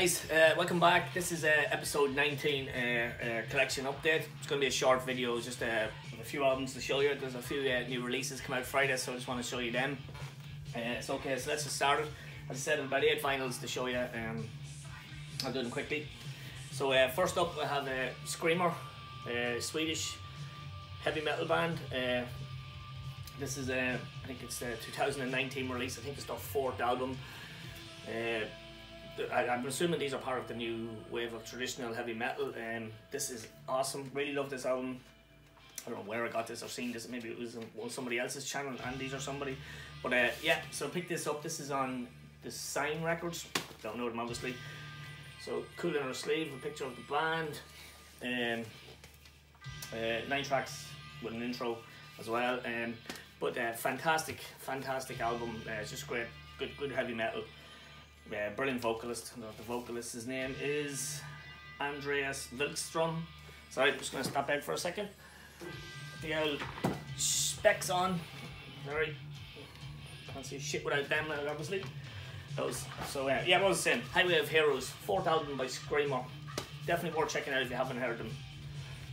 guys, uh, welcome back. This is uh, episode 19 uh, uh, collection update. It's going to be a short video, just uh, a few albums to show you. There's a few uh, new releases come out Friday, so I just want to show you them. It's okay, so let's just start it. As I said, about eight vinyls to show you. Um, I'll do them quickly. So first up, I have uh, Screamer, Swedish heavy metal band. This is, I think it's the 2019 release. I think it's their fourth album. I, I'm assuming these are part of the new wave of traditional heavy metal. Um, this is awesome. Really love this album. I don't know where I got this or seen this. Maybe it was on somebody else's channel, Andy's or somebody. But uh, yeah, so pick this up. This is on the Sign Records. Don't know them obviously. So cool inner sleeve, a picture of the band. Um, uh, nine tracks with an intro as well. Um, but uh, fantastic, fantastic album. Uh, it's just great, good, good heavy metal. Uh, brilliant vocalist. The vocalist, his name is Andreas Wikström. Sorry, I'm just going to stop out for a second. The old specs on. Sorry. Can't see shit without them, obviously. Those. So uh, yeah, what was I saying? Highway of Heroes, fourth album by Screamer. Definitely worth checking out if you haven't heard them.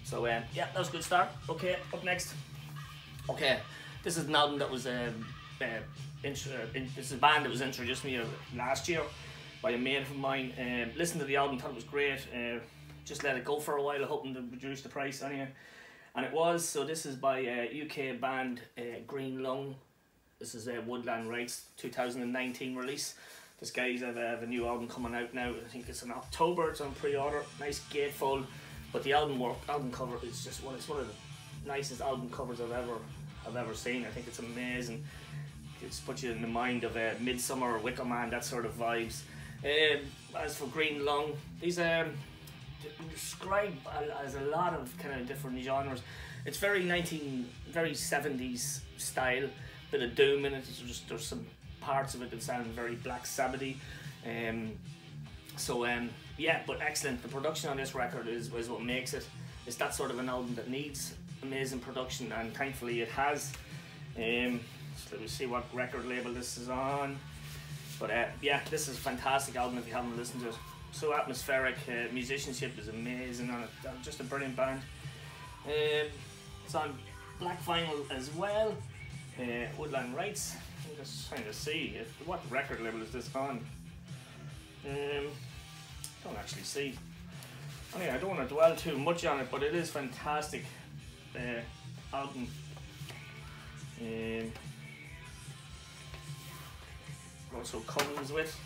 So um, yeah, that was a good start. Okay, up next. Okay, this is an album that was um, uh, uh, in, this is a band that was introduced to me uh, last year by a mate of mine. Um, listened to the album, thought it was great. Uh, just let it go for a while, hoping to reduce the price anyway. And it was. So this is by uh, UK band uh, Green Lung. This is uh, Woodland Rites 2019 release. This guy's have, have a new album coming out now. I think it's in October. It's on pre-order. Nice gatefold. But the album work, album cover is just one. It's one of the nicest album covers I've ever I've ever seen. I think it's amazing. It's put you in the mind of a uh, Midsummer, Wicker Man, that sort of vibes. Um, as for Green Lung, these um described as a lot of kind of different genres. It's very 19, very 70s style. Bit of doom in it. Just there's some parts of it that sound very Black Sabbathy. Um, so um, yeah, but excellent. The production on this record is, is what makes it. It's that sort of an album that needs amazing production, and thankfully it has. Um, so let me see what record label this is on. But uh, yeah, this is a fantastic album if you haven't listened to it. So atmospheric, uh, musicianship is amazing on it. Just a brilliant band. Um, it's on black vinyl as well. Uh, Woodland Rites. I'm just trying to see if, what record label is this on. Um, don't actually see. Mean, I don't want to dwell too much on it, but it is fantastic uh, album. Um, also comes with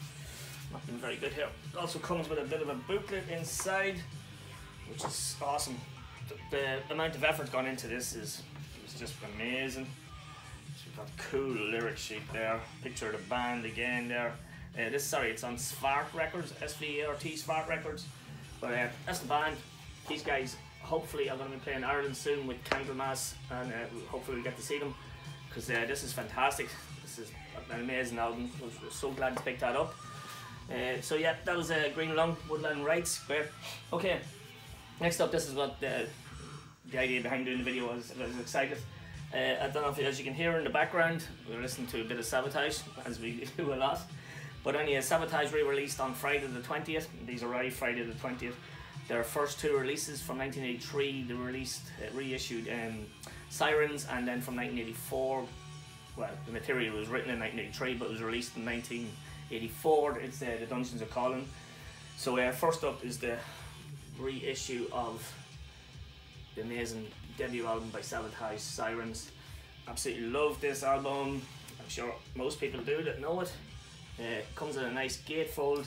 nothing very good here. Also comes with a bit of a booklet inside, which is awesome. The, the amount of effort gone into this is just amazing. So we've got cool lyric sheet there. Picture of the band again there. Uh, this sorry, it's on Svart Records, S V A R T Svart Records. But uh, that's the band. These guys hopefully are going to be playing Ireland soon with Candlemass, and uh, hopefully we get to see them because uh, this is fantastic. This is an amazing album. We're so glad to pick that up. Uh, so yeah, that was uh, Green Lung Woodland Rites. Great. Okay, next up, this is what the, the idea behind doing the video was. I was excited. Uh, I don't know if as you can hear in the background, we're listening to a bit of Savatage, as we do a lot. But anyway, Savatage re-released on Friday the 20th. These arrived Friday the 20th. Their first two releases from 1983, they released, uh, reissued um, Sirens, and then from 1984, well, the material was written in 1983, but it was released in 1984. It's uh, the Dungeons are Calling. So uh, first up is the reissue of the amazing debut album by Savatage, Sirens. Absolutely love this album. I'm sure most people do that know it. Uh, comes in a nice gatefold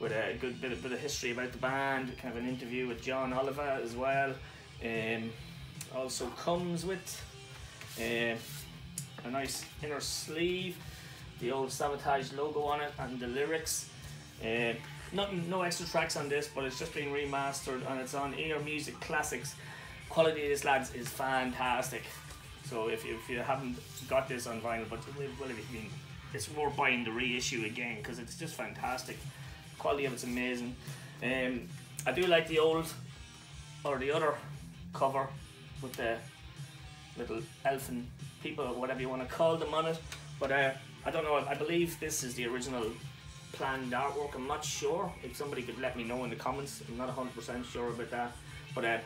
with a good bit of, bit of history about the band, kind of an interview with Jon Oliva as well. Um, also comes with uh, a nice inner sleeve, the old Savatage logo on it, and the lyrics. Uh, not, no extra tracks on this, but it's just been remastered and it's on Ear Music Classics. Quality of this, lads, is fantastic. So if you, if you haven't got this on vinyl, but well, you mean, it's worth buying the reissue again because it's just fantastic. Quality of it's amazing. Um, I do like the old or the other cover with the little elfin people or whatever you want to call them on it. But uh, I don't know. I believe this is the original planned artwork. I'm not sure. If somebody could let me know in the comments, I'm not 100% sure about that. But uh,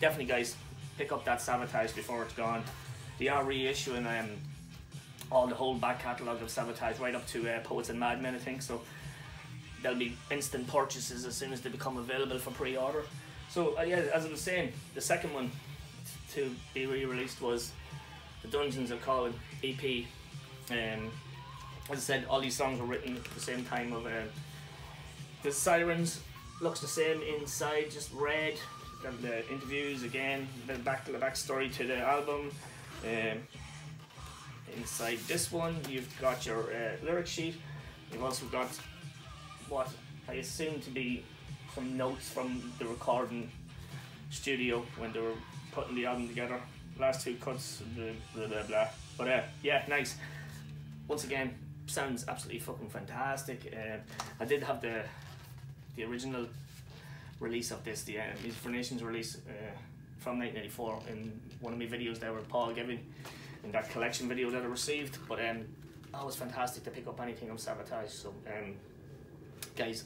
definitely, guys, pick up that Savatage before it's gone. They are reissuing um, all the whole back catalogue of Savatage right up to uh, Poets and Madmen, I think. So there'll be instant purchases as soon as they become available for pre-order. So uh, yeah, as I was saying, the second one to be re-released was the Dungeons are Calling EP. Um, as I said, all these songs were written at the same time of uh, the Sirens. Looks the same inside, just red. The interviews again, the back to the backstory to the album. Um, inside this one, you've got your uh, lyric sheet. You've also got what I assume to be some notes from the recording studio when they were putting the album together. Last two cuts, blah blah blah. But uh, yeah, nice. Once again, sounds absolutely fucking fantastic. Uh, I did have the the original release of this, the uh, Music for Nations release uh, from 1984 in one of my videos there with Paul Giving in that collection video that I received. But um, oh, was fantastic to pick up anything on Savatage. So um, guys,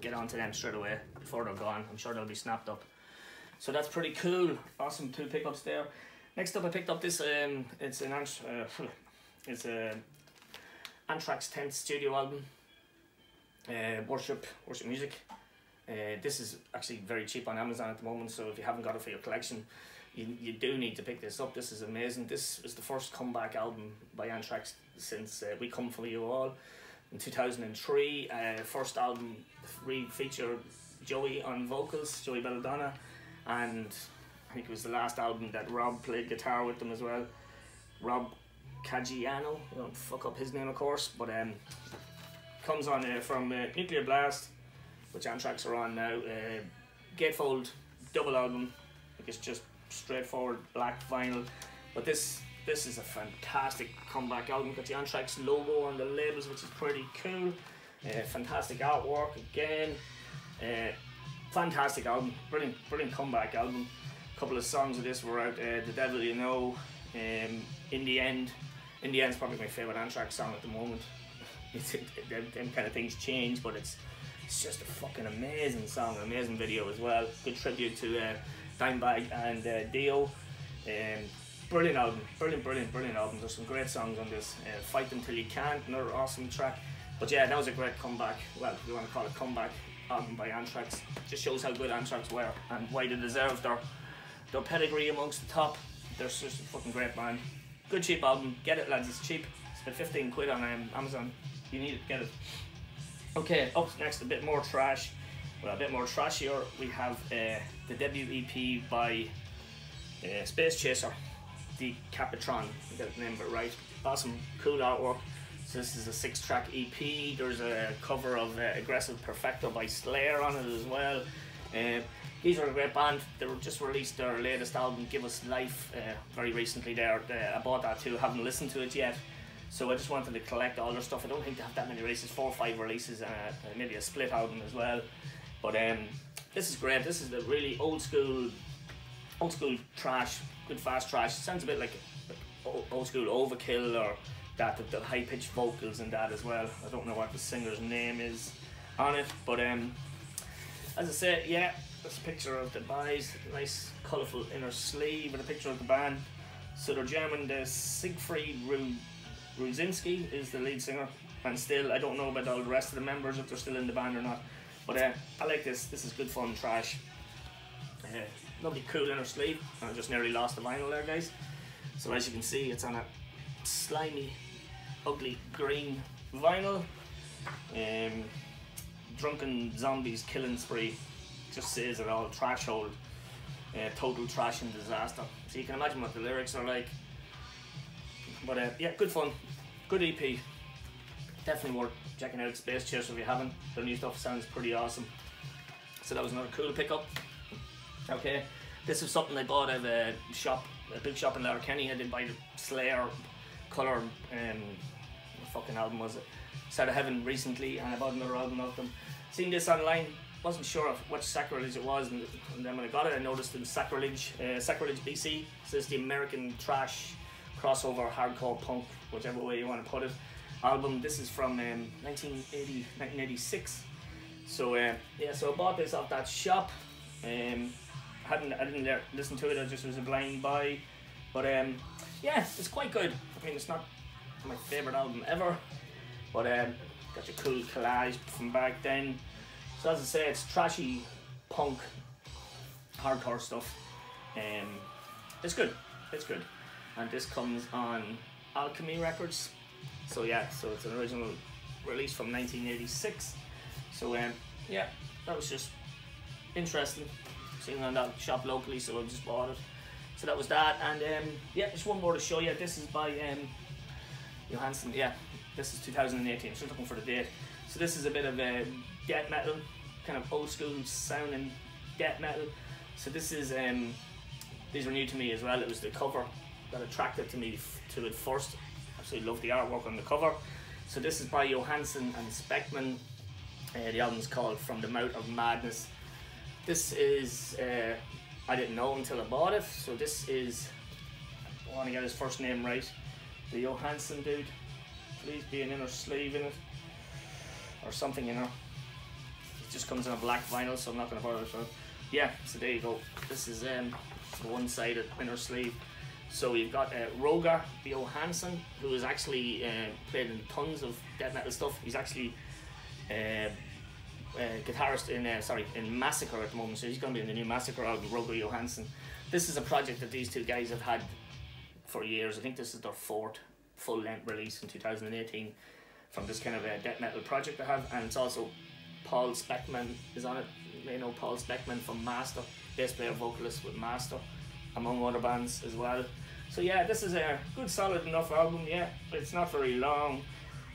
get on to them straight away before they're gone. I'm sure they'll be snapped up. So that's pretty cool. Awesome two pickups there. Next up, I picked up this. Um, it's an uh, it's a Anthrax 10th studio album. Uh, worship, worship music. Uh, this is actually very cheap on Amazon at the moment, so if you haven't got it for your collection, you, you do need to pick this up. This is amazing. This is the first comeback album by Anthrax since uh, We Come For You All in 2003. Uh, first album re featured Joey on vocals, Joey Belladonna, and I think it was the last album that Rob played guitar with them as well. Rob Caggiano, don't fuck up his name of course, but um, comes on uh, from uh, Nuclear Blast, which Anthrax are on now. Uh, Gatefold double album, like it's just straightforward black vinyl, but this this is a fantastic comeback album. Got the Anthrax logo on the labels, which is pretty cool. Uh, fantastic artwork again. Uh, fantastic album, brilliant, brilliant comeback album. A couple of songs of this were out. Uh, the Devil You Know, um, In the End. In the End is probably my favorite Anthrax song at the moment. It's it, them, them kind of things change, but it's it's just a fucking amazing song, amazing video as well. Good tribute to uh, Dimebag and uh, Dio. Um, brilliant album, brilliant, brilliant, brilliant album. There's some great songs on this. Uh, Fight Until You Can't, another awesome track. But yeah, that was a great comeback. Well, if you want to call it comeback album by Anthrax, just shows how good Anthrax were and why they deserve their their pedigree amongst the top. They're just a fucking great band. Good cheap album. Get it, lads. It's cheap. Been 15 quid on um, Amazon. You need it. Get it. Okay, up next, a bit more trash. Well, a bit more trashier. We have uh, the debut EP by uh, Space Chaser, the Capitron. I Get the name of it right. Awesome, cool artwork. So this is a six-track EP. There's a cover of uh, Aggressive Perfector by Slayer on it as well. Uh, these are a great band. They just released their latest album, Give Us Life, uh, very recently. There, uh, I bought that too. Haven't listened to it yet. So I just wanted to collect all their stuff. I don't think they have that many releases, four or five releases, and uh, maybe a split album as well. But um, this is great. This is the really old school, old school trash, good fast trash. It sounds a bit like, like old school overkill or that the, the high pitched vocals and that as well. I don't know what the singer's name is on it, but um, as I said, yeah, this picture of the boys, nice colourful inner sleeve with a picture of the band. So they're German. The Siegfried Ru- Rudzynski is the lead singer, and still I don't know about all the rest of the members if they're still in the band or not. But uh, I like this. This is good fun trash. Uh, lovely cool inner sleeve. I just nearly lost the vinyl there, guys. So as you can see, it's on a slimy, ugly green vinyl. Um, drunken zombies killing spree. Just says it all. Trash hold. Uh, total trash and disaster. So you can imagine what the lyrics are like. But uh, yeah, good fun. Good EP. Definitely worth checking out Space Chaser if you haven't. The new stuff sounds pretty awesome. So that was another cool pickup. Okay, this is something I bought at a shop, a big shop in Letterkenny. I did buy the Slayer Color, um, what fucking album was it? South of Heaven recently, and I bought another album of them. Seen this online, wasn't sure of which sacrilege it was, and, and then when I got it, I noticed it was Sacrilege, uh, Sacrilege BC. So it's the American trash crossover hardcore punk, whichever way you want to put it. album. This is from um, 1980, 1986. So uh, yeah, so I bought this off that shop. Um, hadn't I didn't listen to it. I just was a blind buy, but um, yeah, it's quite good. I mean, it's not my favorite album ever, but um, got your cool collage from back then. So as I say, it's trashy punk, hardcore stuff. Um, it's good. It's good, and this comes on Alchemy Records. So yeah, so it's an original release from 1986. So um, yeah, that was just interesting. Seeing on that shop locally, so I just bought it. So that was that, and um, yeah, just one more to show you. This is by um, Johansson. Yeah, this is 2018. Just looking for the date. So this is a bit of a death metal, kind of old school sounding death metal. So this is um, these were new to me as well. It was the cover that attracted to me to it first. Absolutely love the artwork on the cover. So this is by Johansson and Speckmann. Uh, the album's called From the Mouth of Madness. This is uh, I didn't know until I bought it. So this is I want to get his first name right. The Johansson dude. Please be an inner sleeve in it or something in it. It just comes in a black vinyl, so I'm not gonna bother. So yeah, so there you go. This is um the one-sided inner sleeve. So you've got uh, Roger Johansson, who has actually uh, played in tons of death metal stuff. He's actually uh, guitarist in uh, sorry in Massacre at the moment, so he's going to be in the new Massacre album. Roger Johansson. This is a project that these two guys have had for years. I think this is their fourth full length release in 2018 from this kind of a death metal project they have, and it's also Paul Speckmann is on it. You may know Paul Speckmann from Master, bass player vocalist with Master, among other bands as well. So yeah, this is a good solid enough album. Yeah, it's not very long,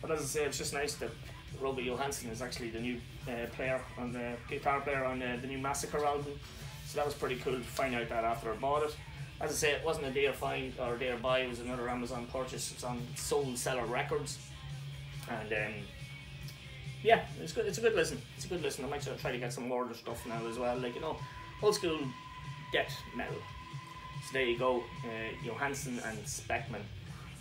but as I say, it's just nice that Roger Johansson is actually the new uh, player on the guitar player on the, the new Massacre album. So that was pretty cool to find out that after I bought it. As I say, it wasn't a dare find or a dare buy. It was another Amazon purchase. It's on Soulseller Records, and um, yeah, it's good. It's a good listen. It's a good listen. I might try to get some more of the stuff now as well. Like you know, old school death metal. So there you go, uh, Johansson and Speckmann.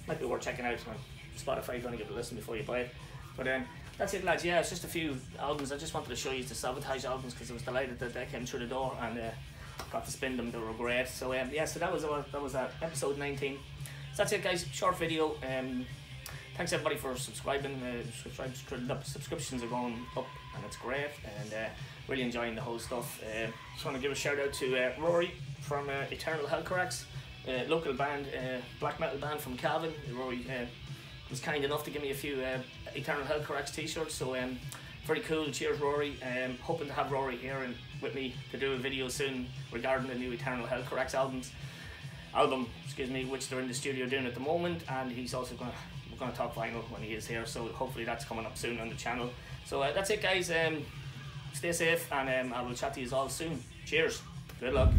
Might be worth checking out on Spotify want to give it a listen before you buy it. But um, that's it, lads. Yeah, it's just a few albums. I just wanted to show you the Savatage albums because I was delighted that they came through the door and uh, got to spin them. They were great. So um, yeah, so that was uh, that was uh, episode 19. So that's it, guys. Short video. Um, thanks everybody for subscribing. Uh, subscribe, subscriptions are going up and it's great and uh, really enjoying the whole stuff. Uh, just want to give a shout out to uh, Rory from uh, Eternal Helcaraxe, uh, local band, uh, black metal band from Calvin. Rory uh, was kind enough to give me a few Eternal Helcaraxe t-shirts, so um, very cool. Cheers, Rory. Um, hoping to have Rory here and with me to do a video soon regarding the new Eternal Helcaraxe albums album, excuse me, which they're in the studio doing at the moment, and he's also gonna we're gonna talk vinyl when he is here. So hopefully that's coming up soon on the channel. So uh, that's it, guys. Um, stay safe, and um, I will chat to you all soon. Cheers. Good luck.